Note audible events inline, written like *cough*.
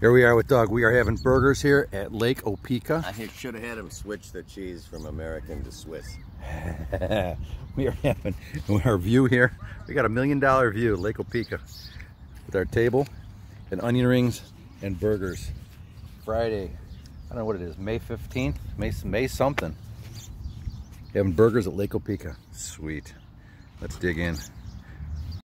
Here we are with Doug. We are having burgers here at Lake Opeka. I should have had him switch the cheese from American to Swiss. *laughs* we are having our view here. We got a million dollar view, Lake Opeka, with our table and onion rings and burgers. Friday, I don't know what it is, May 15th, May, May something. Having burgers at Lake Opeka. Sweet. Let's dig in.